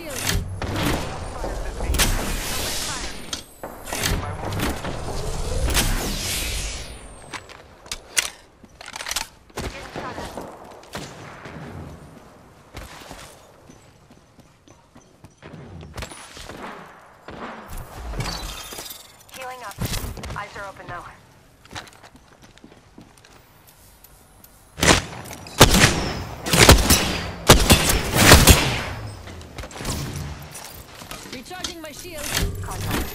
shield. Healing up. Eyes are open though. Recharging my shield. Contact.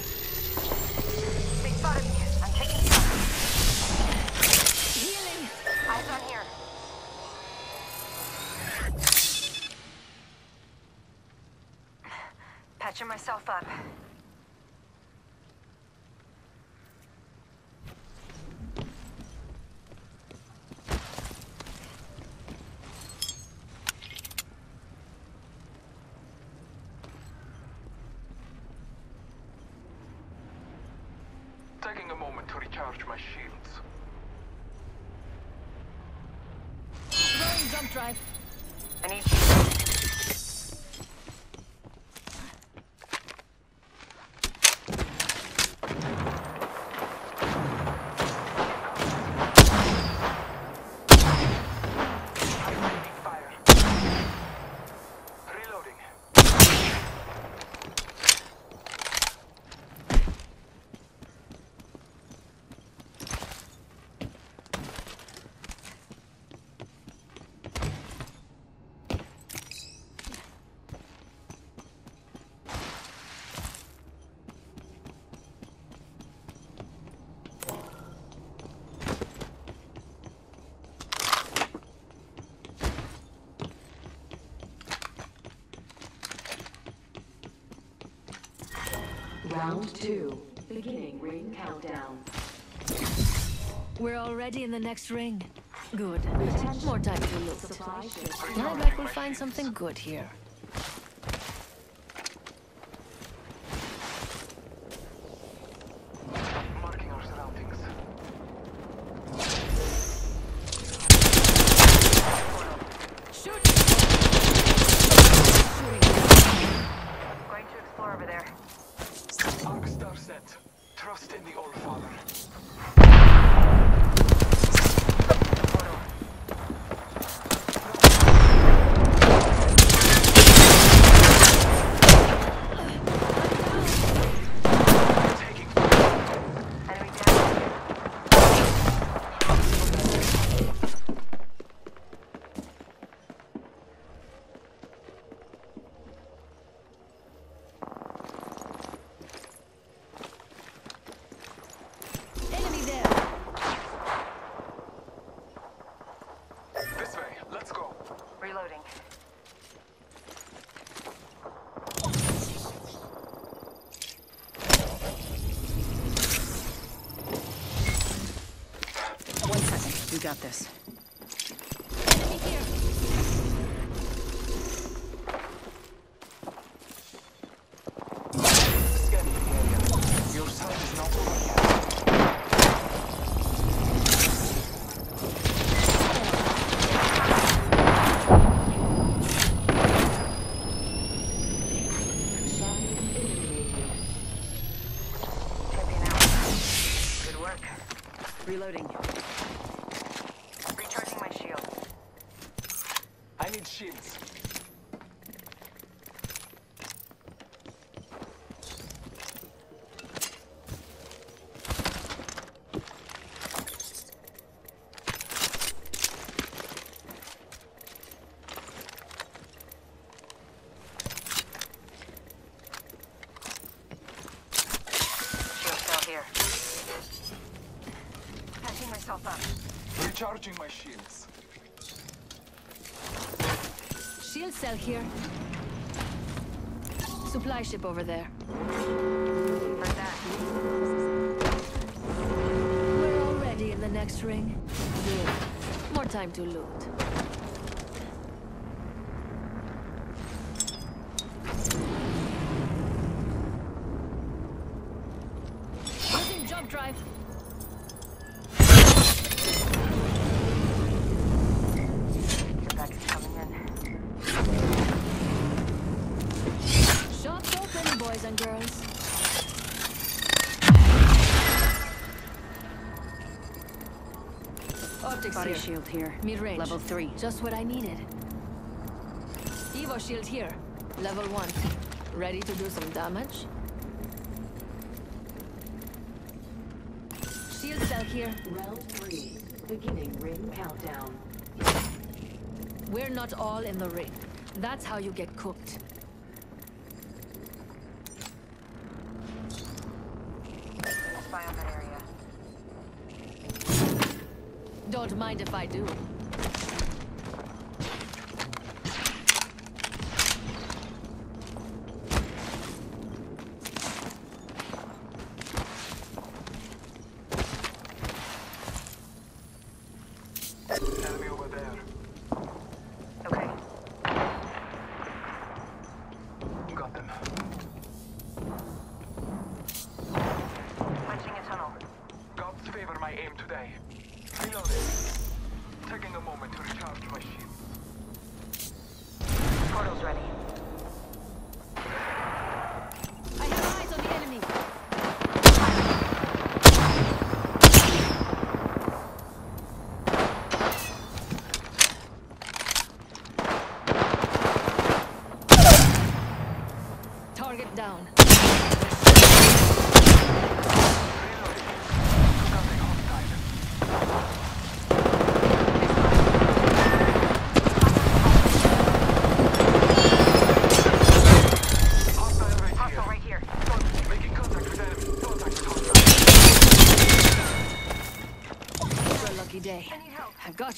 They spotted me. I'm taking shots. Healing. Eyes on here. Patching myself up. Recharge my shields. Throwing jump drive. I need you. Round two. Beginning ring countdown. We're already in the next ring. Good. More time to look. Supply ship. I bet we'll find something good here. Marking our surroundings. Shoot! Going to explore over there. Arc star set. Trust in the All Father. Taking Enemy down. Enemy there. this way. Let's go. Reloading. One second. You got this. Enemy here. Scanning the area. Your side is not over yet. Champion out. Good work. Reloading. Recharging my shield. I need shields. Shield cell here. Patching myself up. Recharging my shields. Shield cell here. Supply ship over there. We're already in the next ring. Good. More time to loot. Optics Body here. shield here. Mid-range. Level 3. Just what I needed. Evo shield here. Level 1. Ready to do some damage? Shield cell here. Round three. Beginning ring countdown. We're not all in the ring. That's how you get cooked. Don't mind if I do.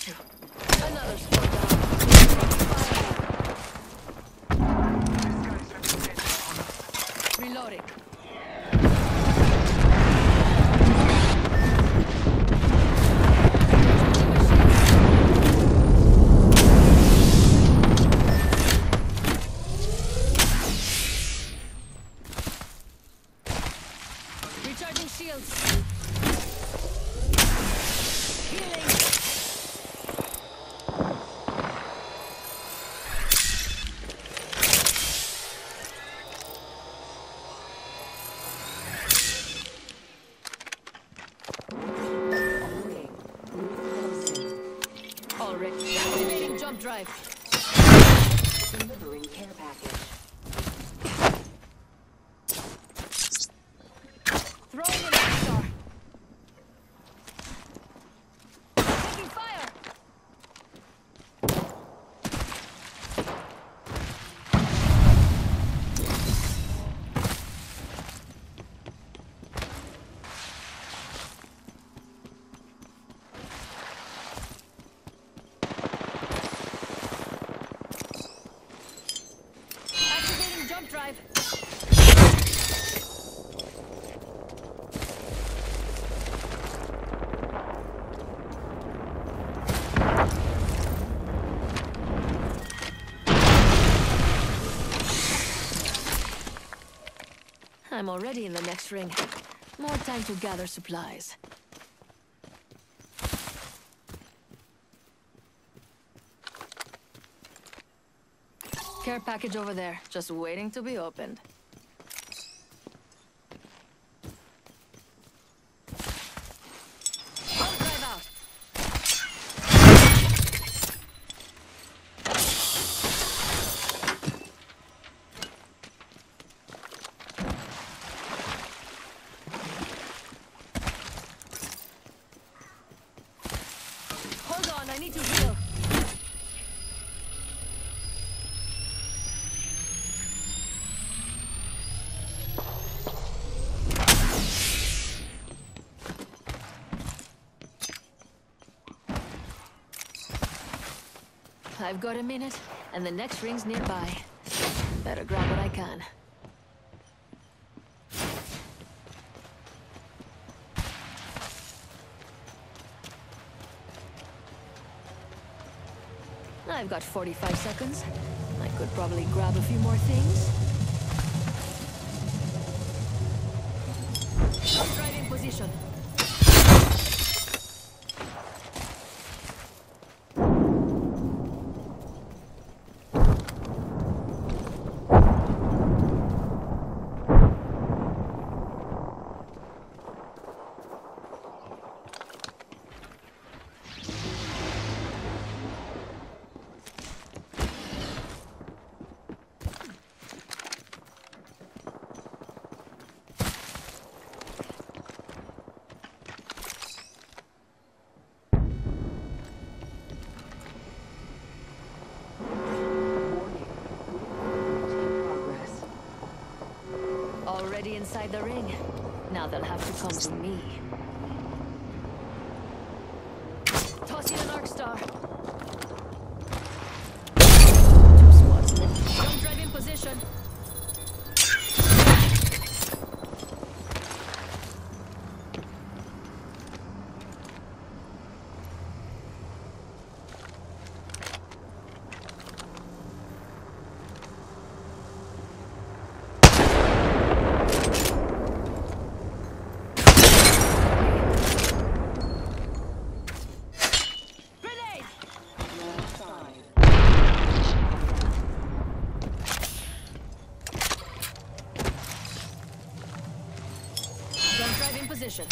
Another. Reloading. Jump. Delivering care package. Throwing an star. Taking fire. Activating jump drive. I'm already in the next ring. More time to gather supplies. Care package over there, just waiting to be opened. Jump drive out. Hold on, I need to heal. I've got a minute, and the next ring's nearby. Better grab what I can. I've got 45 seconds. I could probably grab a few more things. Drive in position. Inside the ring. Now they'll have to come to me. Tossing an arc star. Two squads left. Don't drive in position. Grenade! Left side. In position.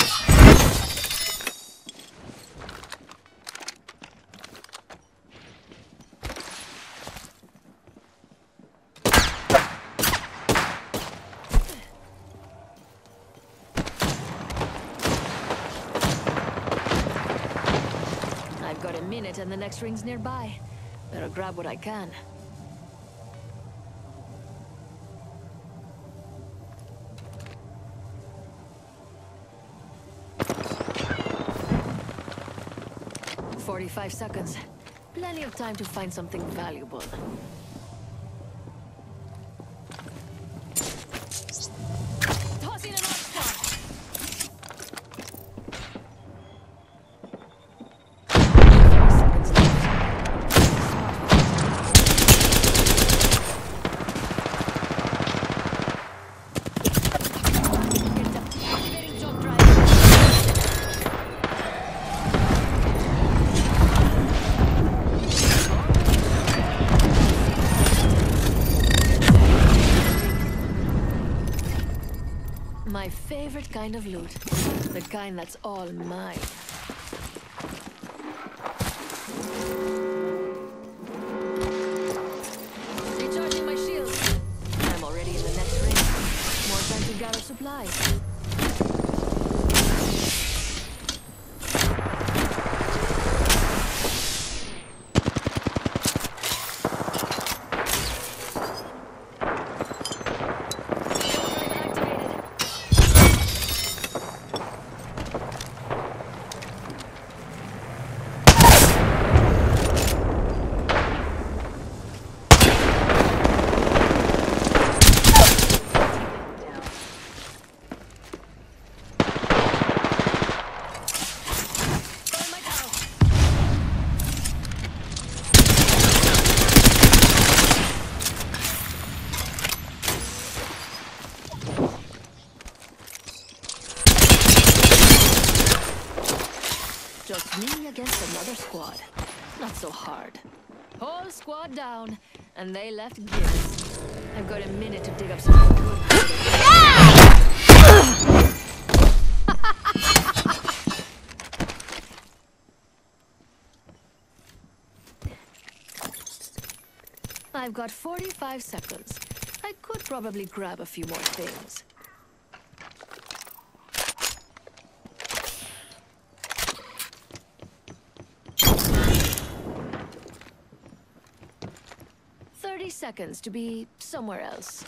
I've got a minute and the next ring's nearby. Better grab what I can. Forty-five seconds. Plenty of time to find something valuable. Kind of loot. The kind that's all mine. Just me against another squad. Not so hard. Whole squad down, and they left gifts. I've got a minute to dig up some. I've got 45 seconds. I could probably grab a few more things. seconds to be somewhere else.